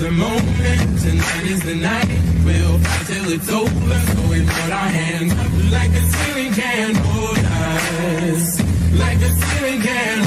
the moment, tonight is the night. We'll fight till it's over, so we put our hands up like a ceiling can hold us, like a ceiling can